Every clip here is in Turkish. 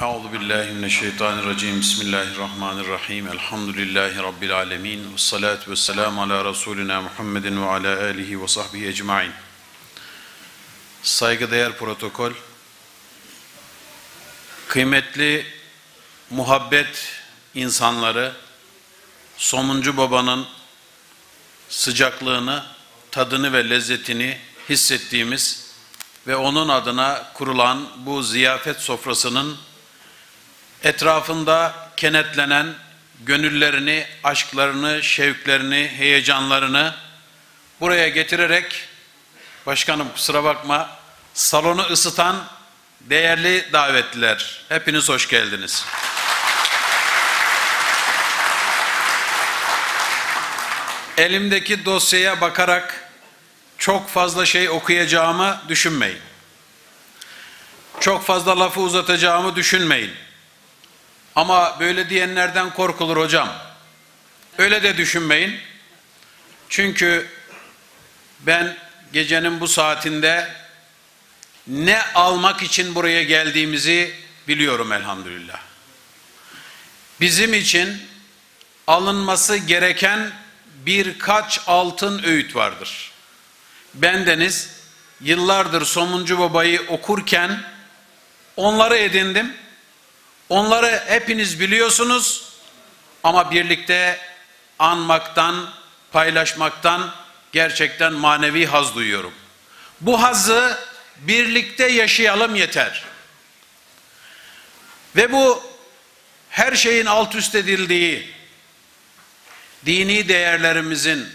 Euzu billahi mineşşeytanirracim. Bismillahirrahmanirrahim. Elhamdülillahi rabbil alamin. Ves salatu vesselam ala rasulina Muhammedin ve ala alihi ve sahbihi ecmaîn. Saygıdeğer protokol, kıymetli muhabbet insanları, Somuncu Baba'nın sıcaklığını, tadını ve lezzetini hissettiğimiz ve onun adına kurulan bu ziyafet sofrasının etrafında kenetlenen gönüllerini, aşklarını, şevklerini, heyecanlarını buraya getirerek başkanım kusura bakma salonu ısıtan değerli davetliler hepiniz hoş geldiniz. Elimdeki dosyaya bakarak çok fazla şey okuyacağımı düşünmeyin. Çok fazla lafı uzatacağımı düşünmeyin. Ama böyle diyenlerden korkulur hocam. Öyle de düşünmeyin. Çünkü ben gecenin bu saatinde ne almak için buraya geldiğimizi biliyorum elhamdülillah. Bizim için alınması gereken birkaç altın öğüt vardır. Bendeniz yıllardır Somuncu Baba'yı okurken onları edindim. Onları hepiniz biliyorsunuz ama birlikte anmaktan, paylaşmaktan gerçekten manevi haz duyuyorum. Bu hazı birlikte yaşayalım yeter. Ve bu her şeyin alt üst edildiği, dini değerlerimizin,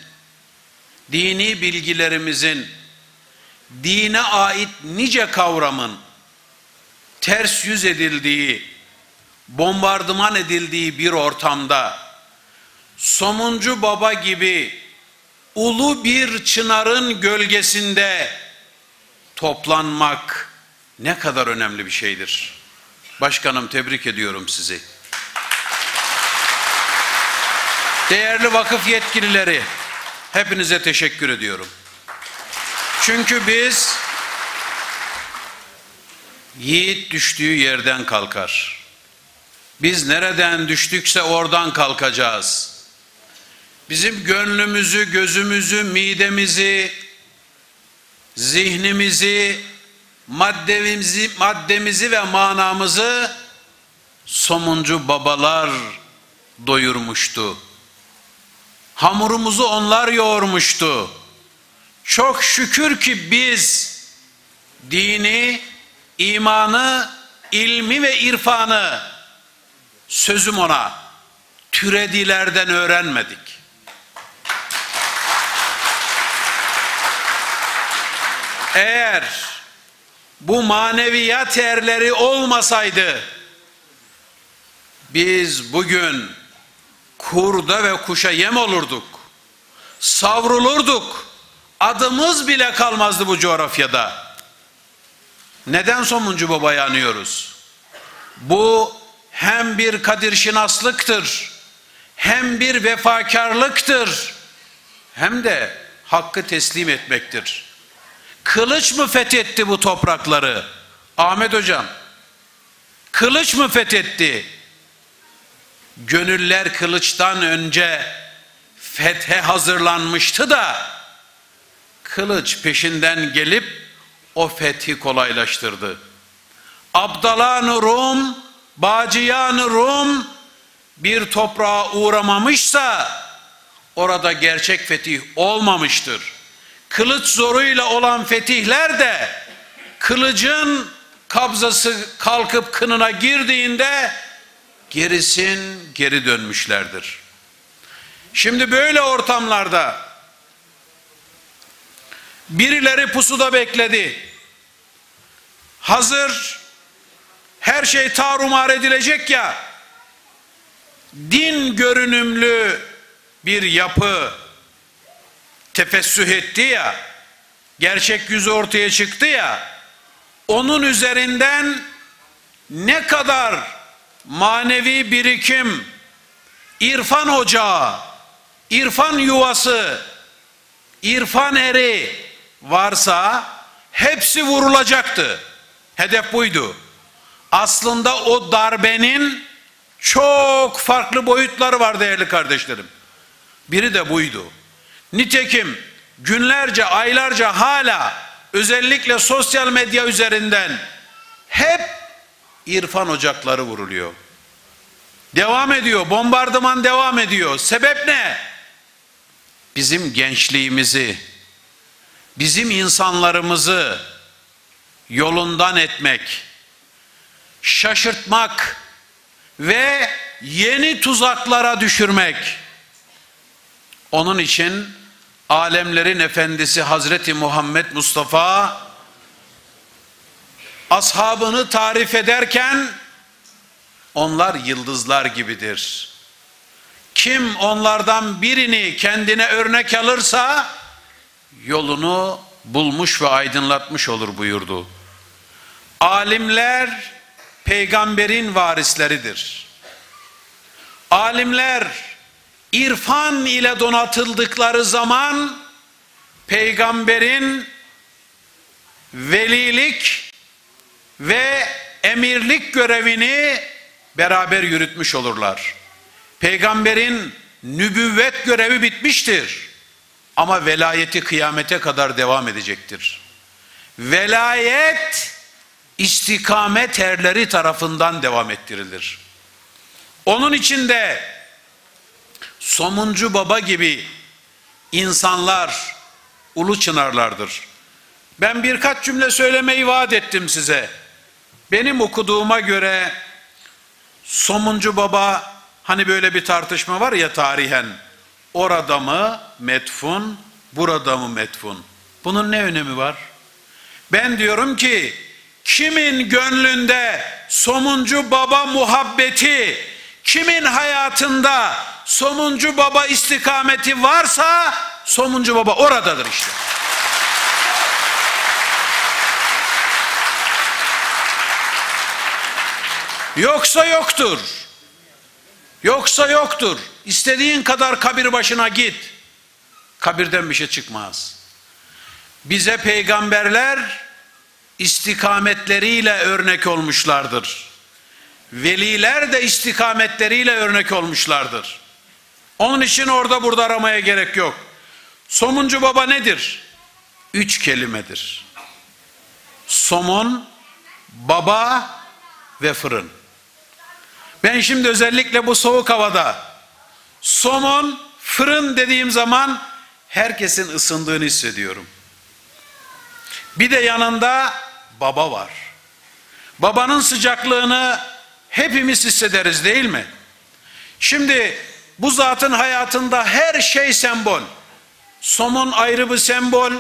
dini bilgilerimizin, dine ait nice kavramın ters yüz edildiği, bombardıman edildiği bir ortamda Somuncu Baba gibi ulu bir çınarın gölgesinde toplanmak ne kadar önemli bir şeydir. Başkanım tebrik ediyorum sizi. Değerli vakıf yetkilileri, hepinize teşekkür ediyorum. Çünkü biz yiğit düştüğü yerden kalkar. Biz nereden düştükse oradan kalkacağız. Bizim gönlümüzü, gözümüzü, midemizi, zihnimizi, maddemizi, maddemizi ve manamızı somuncu babalar doyurmuştu. Hamurumuzu onlar yoğurmuştu. Çok şükür ki biz dini, imanı, ilmi ve irfanı sözüm ona türedilerden öğrenmedik. Eğer bu maneviyat erleri olmasaydı biz bugün kurda ve kuşa yem olurduk. Savrulurduk. Adımız bile kalmazdı bu coğrafyada. Neden Somuncu Baba'yı anıyoruz? Bu hem bir kadir şinaslıktır, hem bir vefakarlıktır, hem de hakkı teslim etmektir. Kılıç mı fethetti bu toprakları? Ahmet Hocam, kılıç mı fethetti? Gönüller kılıçtan önce fethe hazırlanmıştı da kılıç peşinden gelip o fethi kolaylaştırdı. Abdalan Rum, Baciyan Rum bir toprağa uğramamışsa orada gerçek fetih olmamıştır. Kılıç zoruyla olan fetihler de kılıcın kabzası kalkıp kınına girdiğinde gerisin geri dönmüşlerdir. Şimdi böyle ortamlarda birileri pusuda bekledi. Hazır her şey tarumar edilecek ya. Din görünümlü bir yapı tefessüh etti ya. Gerçek yüzü ortaya çıktı ya. Onun üzerinden ne kadar manevi birikim irfan ocağı irfan yuvası irfan eri varsa hepsi vurulacaktı. Hedef buydu aslında o darbenin çok farklı boyutları var değerli kardeşlerim. Biri de buydu. Nitekim günlerce, aylarca hala özellikle sosyal medya üzerinden hep irfan ocakları vuruluyor. Devam ediyor, bombardıman devam ediyor. Sebep ne? Bizim gençliğimizi, bizim insanlarımızı yolundan etmek, şaşırtmak ve yeni tuzaklara düşürmek. Onun için alemlerin efendisi Hazreti Muhammed Mustafa ashabını tarif ederken onlar yıldızlar gibidir. Kim onlardan birini kendine örnek alırsa yolunu bulmuş ve aydınlatmış olur buyurdu. Alimler peygamberin varisleridir. Alimler irfan ile donatıldıkları zaman peygamberin velilik ve emirlik görevini beraber yürütmüş olurlar. Peygamberin nübüvvet görevi bitmiştir. Ama velayeti kıyamete kadar devam edecektir. Velayet istikamet erleri tarafından devam ettirilir. Onun için de Somuncu Baba gibi insanlar ulu çınarlardır. Ben birkaç cümle söylemeyi vaat ettim size. Benim okuduğuma göre Somuncu Baba hani böyle bir tartışma var ya tarihen. Orada mı metfun, burada mı metfun? Bunun ne önemi var? Ben diyorum ki kimin gönlünde Somuncu Baba muhabbeti, kimin hayatında Somuncu Baba istikameti varsa Somuncu Baba oradadır işte. Yoksa yoktur. Yoksa yoktur. İstediğin kadar kabir başına git. Kabirden bir şey çıkmaz. Bize peygamberler istikametleriyle örnek olmuşlardır. Veliler de istikametleriyle örnek olmuşlardır. Onun için orada burada aramaya gerek yok. Somuncu baba nedir? Üç kelimedir. Somun, baba ve fırın. Ben şimdi özellikle bu soğuk havada somun, fırın dediğim zaman herkesin ısındığını hissediyorum. Bir de yanında baba var. Babanın sıcaklığını hepimiz hissederiz değil mi? Şimdi bu zatın hayatında her şey sembol. Somun ayrı bir sembol,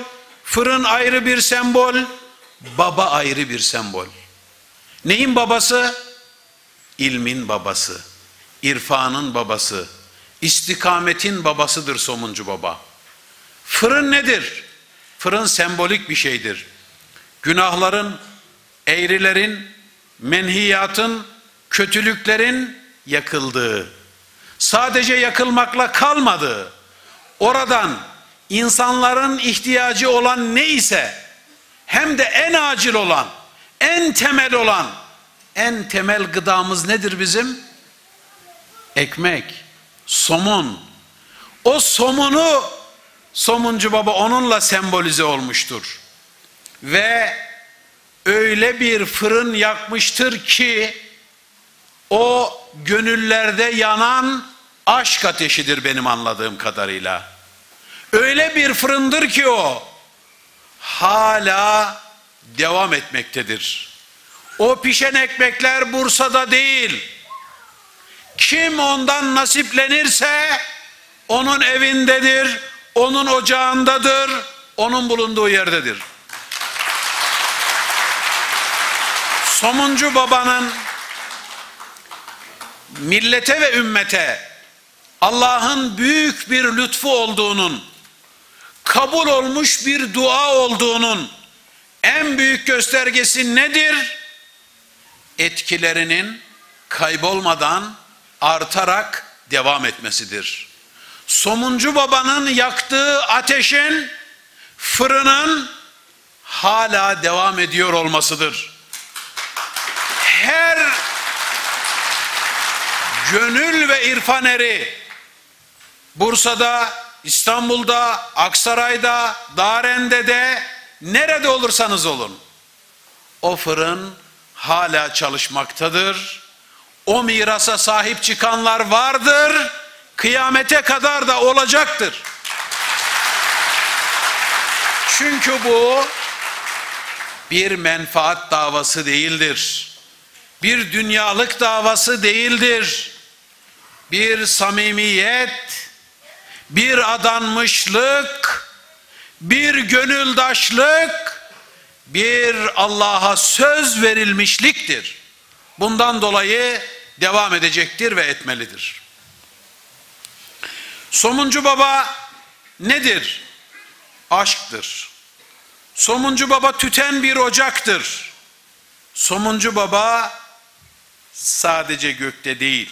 fırın ayrı bir sembol, baba ayrı bir sembol. Neyin babası? ilmin babası, irfanın babası, istikametin babasıdır somuncu baba. Fırın nedir? Fırın sembolik bir şeydir. Günahların, eğrilerin, menhiyatın, kötülüklerin yakıldığı, sadece yakılmakla kalmadı. Oradan insanların ihtiyacı olan ne ise hem de en acil olan, en temel olan en temel gıdamız nedir bizim? Ekmek, somun. O somunu somuncu baba onunla sembolize olmuştur. Ve öyle bir fırın yakmıştır ki o gönüllerde yanan aşk ateşidir benim anladığım kadarıyla. Öyle bir fırındır ki o hala devam etmektedir. O pişen ekmekler Bursa'da değil. Kim ondan nasiplenirse onun evindedir, onun ocağındadır, onun bulunduğu yerdedir. Somuncu babanın millete ve ümmete Allah'ın büyük bir lütfu olduğunun, kabul olmuş bir dua olduğunun en büyük göstergesi nedir? etkilerinin kaybolmadan artarak devam etmesidir. Somuncu babanın yaktığı ateşin fırının hala devam ediyor olmasıdır. Her gönül ve irfan eri Bursa'da, İstanbul'da, Aksaray'da, Darende'de nerede olursanız olun o fırın hala çalışmaktadır. O mirasa sahip çıkanlar vardır. Kıyamete kadar da olacaktır. Çünkü bu bir menfaat davası değildir. Bir dünyalık davası değildir. Bir samimiyet, bir adanmışlık, bir gönüldaşlık, bir Allah'a söz verilmişliktir. Bundan dolayı devam edecektir ve etmelidir. Somuncu baba nedir? Aşktır. Somuncu baba tüten bir ocaktır. Somuncu baba sadece gökte değil,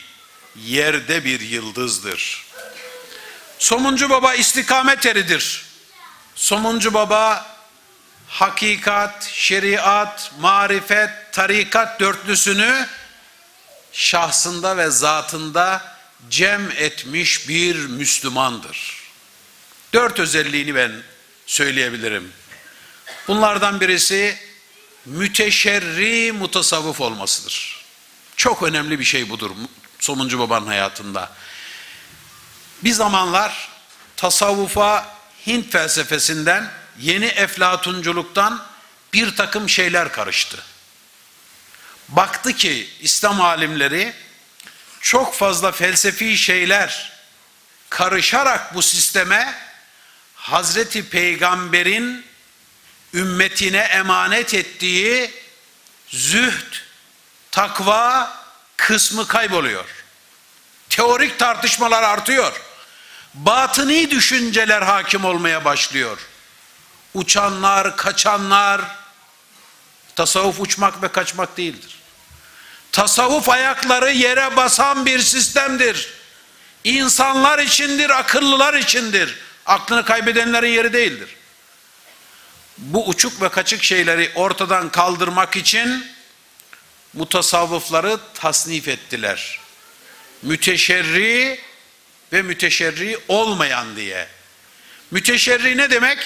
yerde bir yıldızdır. Somuncu baba istikamet eridir. Somuncu baba hakikat, şeriat, marifet, tarikat dörtlüsünü şahsında ve zatında cem etmiş bir Müslümandır. Dört özelliğini ben söyleyebilirim. Bunlardan birisi müteşerri mutasavvıf olmasıdır. Çok önemli bir şey budur Somuncu Baba'nın hayatında. Bir zamanlar tasavvufa Hint felsefesinden yeni eflatunculuktan bir takım şeyler karıştı. Baktı ki İslam alimleri çok fazla felsefi şeyler karışarak bu sisteme Hazreti Peygamber'in ümmetine emanet ettiği zühd, takva kısmı kayboluyor. Teorik tartışmalar artıyor. Batıni düşünceler hakim olmaya başlıyor uçanlar, kaçanlar. Tasavvuf uçmak ve kaçmak değildir. Tasavvuf ayakları yere basan bir sistemdir. İnsanlar içindir, akıllılar içindir. Aklını kaybedenlerin yeri değildir. Bu uçuk ve kaçık şeyleri ortadan kaldırmak için mutasavvıfları tasnif ettiler. Müteşerri ve müteşerri olmayan diye. Müteşerri ne demek?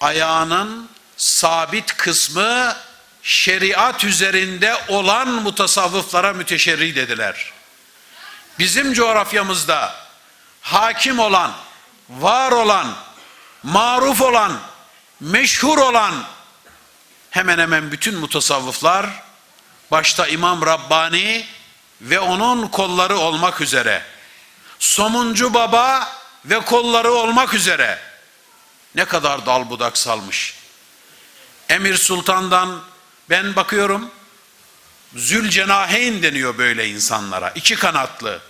ayağının sabit kısmı şeriat üzerinde olan mutasavvıflara müteşerri dediler. Bizim coğrafyamızda hakim olan, var olan, maruf olan, meşhur olan hemen hemen bütün mutasavvıflar başta İmam Rabbani ve onun kolları olmak üzere Somuncu Baba ve kolları olmak üzere ne kadar dal budak salmış. Emir Sultan'dan ben bakıyorum Zülcenaheyn deniyor böyle insanlara. iki kanatlı.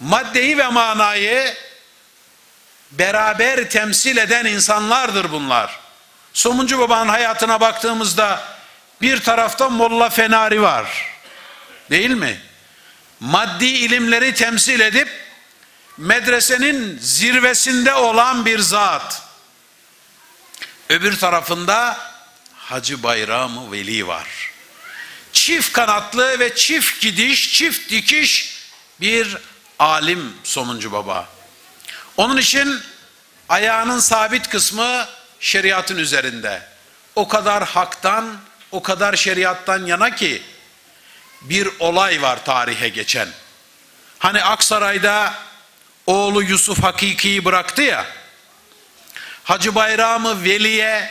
Maddeyi ve manayı beraber temsil eden insanlardır bunlar. Somuncu Baba'nın hayatına baktığımızda bir tarafta Molla Fenari var. Değil mi? Maddi ilimleri temsil edip medresenin zirvesinde olan bir zat. Öbür tarafında Hacı Bayram Veli var. Çift kanatlı ve çift gidiş, çift dikiş bir alim Somuncu Baba. Onun için ayağının sabit kısmı şeriatın üzerinde. O kadar haktan, o kadar şeriattan yana ki bir olay var tarihe geçen. Hani Aksaray'da oğlu Yusuf Hakiki'yi bıraktı ya, Hacı Bayramı Veli'ye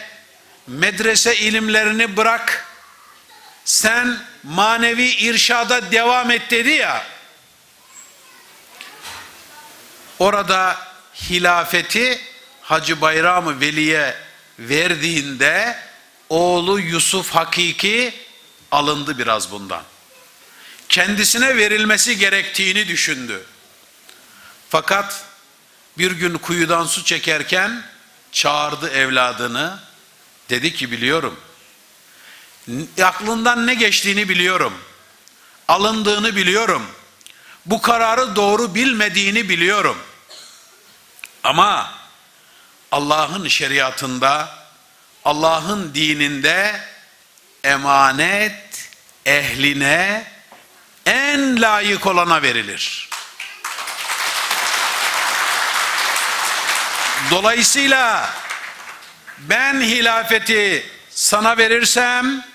medrese ilimlerini bırak, sen manevi irşada devam et dedi ya, orada hilafeti Hacı Bayramı Veli'ye verdiğinde oğlu Yusuf Hakiki alındı biraz bundan. Kendisine verilmesi gerektiğini düşündü. Fakat bir gün kuyudan su çekerken çağırdı evladını. Dedi ki biliyorum. Aklından ne geçtiğini biliyorum. Alındığını biliyorum. Bu kararı doğru bilmediğini biliyorum. Ama Allah'ın şeriatında, Allah'ın dininde emanet ehline en layık olana verilir. Dolayısıyla ben hilafeti sana verirsem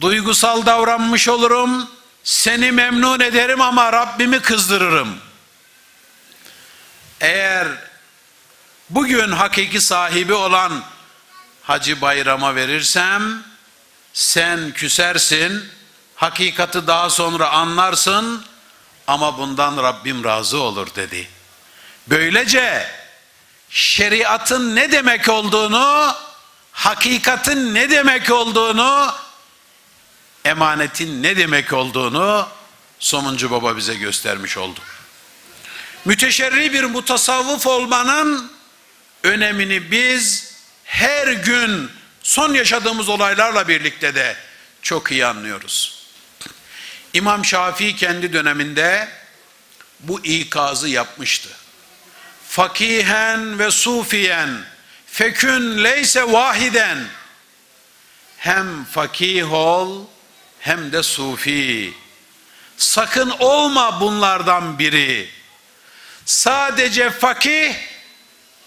duygusal davranmış olurum. Seni memnun ederim ama Rabbimi kızdırırım. Eğer bugün hakiki sahibi olan Hacı Bayram'a verirsem sen küsersin, hakikati daha sonra anlarsın ama bundan Rabbim razı olur dedi. Böylece şeriatın ne demek olduğunu, hakikatin ne demek olduğunu, emanetin ne demek olduğunu Somuncu Baba bize göstermiş oldu. Müteşerri bir mutasavvıf olmanın önemini biz her gün son yaşadığımız olaylarla birlikte de çok iyi anlıyoruz. İmam Şafii kendi döneminde bu ikazı yapmıştı. Fakihen ve sufiyen fekün leyse vahiden hem fakih ol hem de sufi. Sakın olma bunlardan biri. Sadece fakih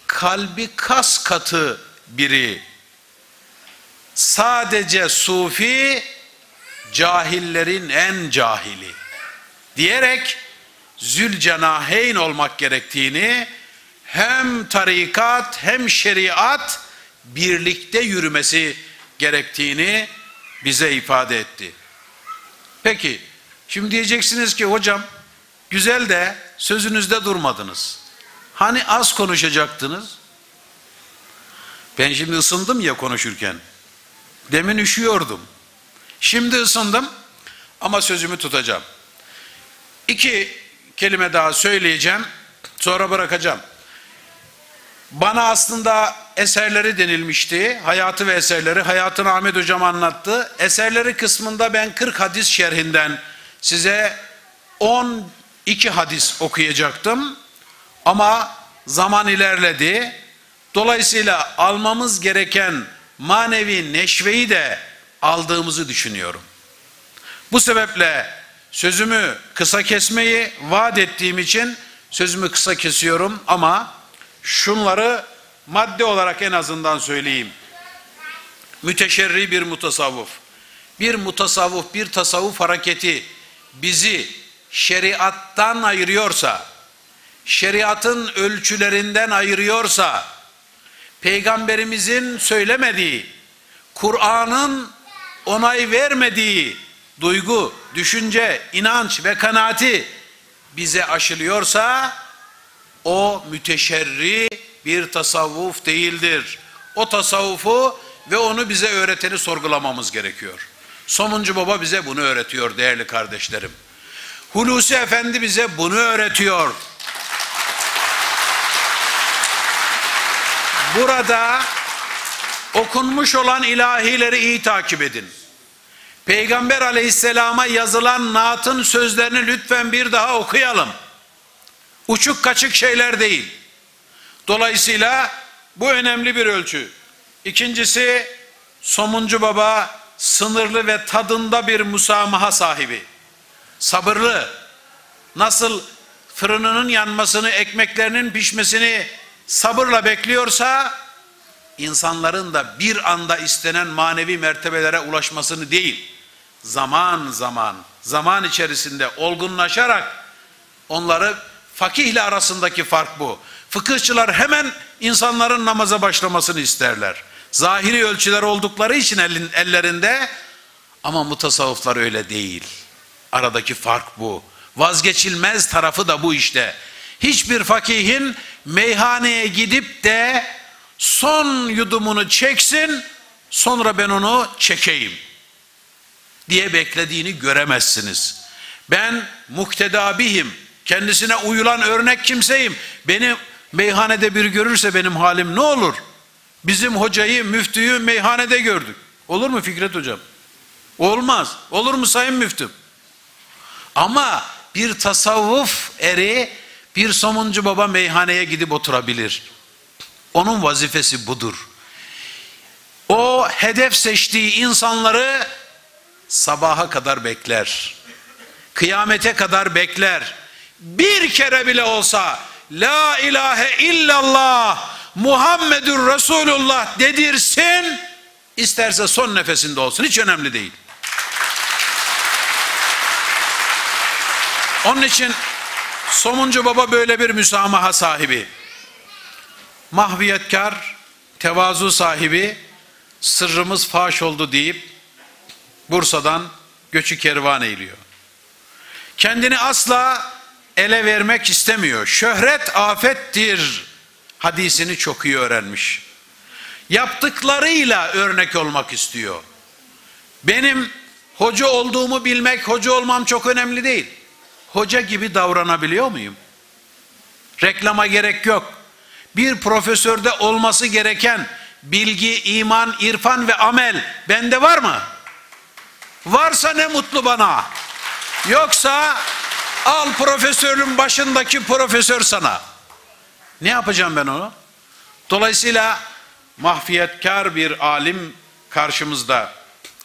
kalbi kas katı biri. Sadece sufi cahillerin en cahili diyerek zülcenaheyn olmak gerektiğini hem tarikat hem şeriat birlikte yürümesi gerektiğini bize ifade etti. Peki şimdi diyeceksiniz ki hocam güzel de sözünüzde durmadınız. Hani az konuşacaktınız? Ben şimdi ısındım ya konuşurken. Demin üşüyordum. Şimdi ısındım ama sözümü tutacağım. İki kelime daha söyleyeceğim. Sonra bırakacağım. Bana aslında eserleri denilmişti. Hayatı ve eserleri. Hayatını Ahmet Hocam anlattı. Eserleri kısmında ben 40 hadis şerhinden size 12 hadis okuyacaktım. Ama zaman ilerledi. Dolayısıyla almamız gereken manevi neşveyi de aldığımızı düşünüyorum. Bu sebeple sözümü kısa kesmeyi vaat ettiğim için sözümü kısa kesiyorum ama şunları madde olarak en azından söyleyeyim. Müteşerri bir mutasavvuf. Bir mutasavvuf, bir tasavvuf hareketi bizi şeriattan ayırıyorsa, şeriatın ölçülerinden ayırıyorsa, peygamberimizin söylemediği, Kur'an'ın onay vermediği duygu, düşünce, inanç ve kanaati bize aşılıyorsa o müteşerri bir tasavvuf değildir. O tasavvufu ve onu bize öğreteni sorgulamamız gerekiyor. Somuncu Baba bize bunu öğretiyor değerli kardeşlerim. Hulusi Efendi bize bunu öğretiyor. Burada okunmuş olan ilahileri iyi takip edin. Peygamber aleyhisselama yazılan naatın sözlerini lütfen bir daha okuyalım. Uçuk kaçık şeyler değil. Dolayısıyla bu önemli bir ölçü. İkincisi Somuncu Baba sınırlı ve tadında bir musamaha sahibi. Sabırlı. Nasıl fırınının yanmasını, ekmeklerinin pişmesini sabırla bekliyorsa insanların da bir anda istenen manevi mertebelere ulaşmasını değil, zaman zaman, zaman içerisinde olgunlaşarak onları fakihle arasındaki fark bu. Fıkıhçılar hemen insanların namaza başlamasını isterler. Zahiri ölçüler oldukları için elin, ellerinde ama mutasavvıflar öyle değil. Aradaki fark bu. Vazgeçilmez tarafı da bu işte. Hiçbir fakihin meyhaneye gidip de son yudumunu çeksin sonra ben onu çekeyim diye beklediğini göremezsiniz. Ben muktedabihim, kendisine uyulan örnek kimseyim. Beni meyhanede bir görürse benim halim ne olur? Bizim hocayı, müftüyü meyhanede gördük. Olur mu Fikret hocam? Olmaz. Olur mu sayın müftüm? Ama bir tasavvuf eri bir somuncu baba meyhaneye gidip oturabilir. Onun vazifesi budur. O hedef seçtiği insanları sabaha kadar bekler. Kıyamete kadar bekler. Bir kere bile olsa La ilahe illallah Muhammedur Resulullah dedirsin. İsterse son nefesinde olsun. Hiç önemli değil. Onun için Somuncu Baba böyle bir müsamaha sahibi. Mahviyetkar, tevazu sahibi, sırrımız faş oldu deyip Bursa'dan göçü kervan eğiliyor. Kendini asla ele vermek istemiyor. Şöhret afettir hadisini çok iyi öğrenmiş. Yaptıklarıyla örnek olmak istiyor. Benim hoca olduğumu bilmek, hoca olmam çok önemli değil. Hoca gibi davranabiliyor muyum? Reklama gerek yok. Bir profesörde olması gereken bilgi, iman, irfan ve amel bende var mı? Varsa ne mutlu bana. Yoksa al profesörün başındaki profesör sana. Ne yapacağım ben onu? Dolayısıyla mahfiyetkar bir alim karşımızda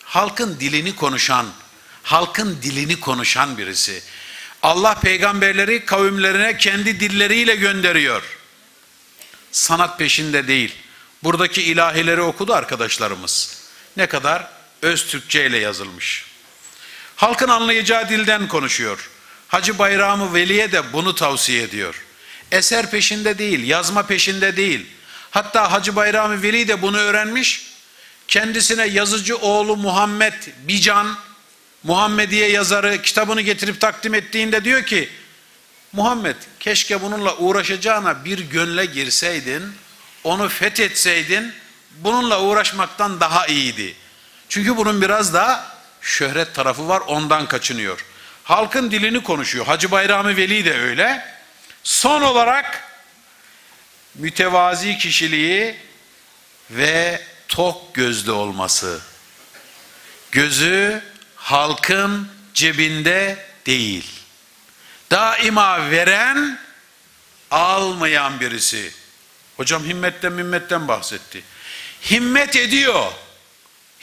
halkın dilini konuşan, halkın dilini konuşan birisi. Allah peygamberleri kavimlerine kendi dilleriyle gönderiyor. Sanat peşinde değil. Buradaki ilahileri okudu arkadaşlarımız. Ne kadar? Öz Türkçe ile yazılmış. Halkın anlayacağı dilden konuşuyor. Hacı Bayramı Veli'ye de bunu tavsiye ediyor. Eser peşinde değil, yazma peşinde değil. Hatta Hacı Bayramı Veli de bunu öğrenmiş. Kendisine yazıcı oğlu Muhammed Bican, Muhammediye yazarı kitabını getirip takdim ettiğinde diyor ki, Muhammed keşke bununla uğraşacağına bir gönle girseydin, onu fethetseydin, bununla uğraşmaktan daha iyiydi. Çünkü bunun biraz da şöhret tarafı var ondan kaçınıyor. Halkın dilini konuşuyor. Hacı Bayrami Veli de öyle. Son olarak mütevazi kişiliği ve tok gözlü olması. Gözü halkın cebinde değil. Daima veren, almayan birisi. Hocam himmetten mimmetten bahsetti. Himmet ediyor.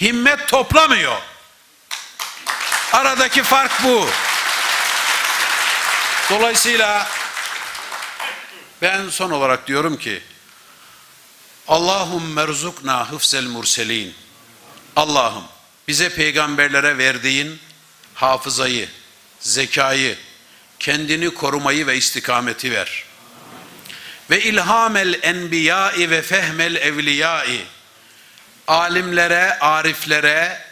Himmet toplamıyor. Aradaki fark bu. Dolayısıyla ben son olarak diyorum ki Allahum merzukna hıfzel murselin. Allah'ım bize peygamberlere verdiğin hafızayı, zekayı, kendini korumayı ve istikameti ver. Ve ilhamel enbiyai ve fehmel evliyai. Alimlere, ariflere,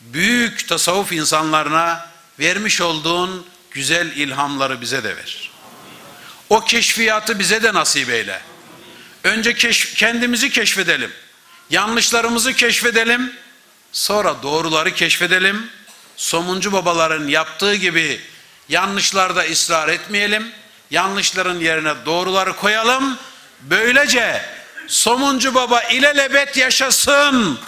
büyük tasavvuf insanlarına vermiş olduğun güzel ilhamları bize de ver. O keşfiyatı bize de nasip eyle. Önce keşf, kendimizi keşfedelim. Yanlışlarımızı keşfedelim. Sonra doğruları keşfedelim. Somuncu babaların yaptığı gibi yanlışlarda ısrar etmeyelim. Yanlışların yerine doğruları koyalım. Böylece Somuncu baba ilelebet yaşasın.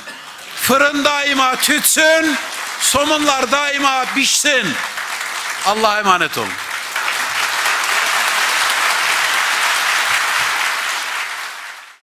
Fırın daima tütsün. Somunlar daima pişsin. Allah'a emanet olun.